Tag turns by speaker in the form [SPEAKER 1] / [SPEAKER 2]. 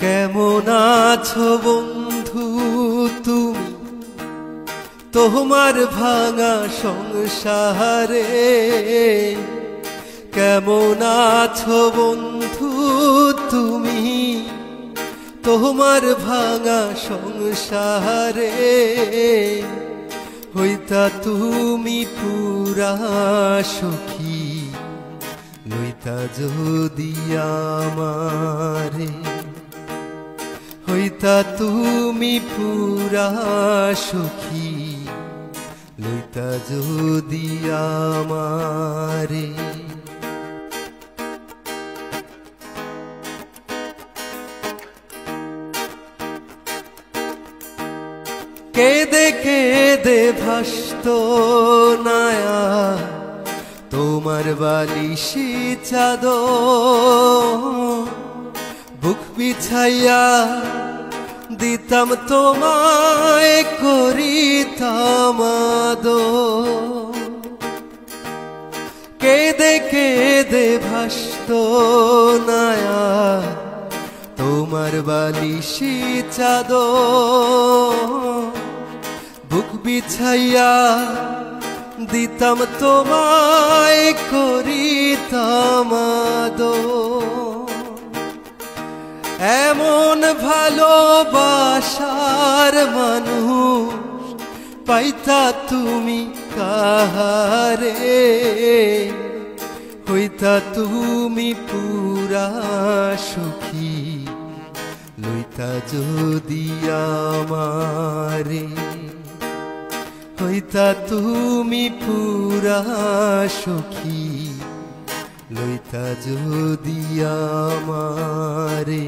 [SPEAKER 1] কেমন আছো বন্ধু তুমি? তোমার ভাঙা সংসারে কেমন আছো বন্ধু তুমি? তোমার ভাঙা সংসারে হইতা তুমি পুরা সুখী লইতা যদি আমারে হইতা তুমি পুরা সুখী লইতা যদি আমারে। কেদে কেদে ভাসত নায়া তোমার বালিশি চাদ বুক বিছাইয়া দিতাম তোমায়, করিতাম কেদে কেদে ভাসত নায়া তোমার বালিশি চাদ বুক বিছাইয়া দিতাম তোমায়, করিতাম এমন ভালোবাসার মানুষ পাইতা তুমি কাহারে? হইতা তুমি পুরা সুখী, লইতা যদি আমারে? হইতা তুমি পুরা সুখী লইতা যদি আমারে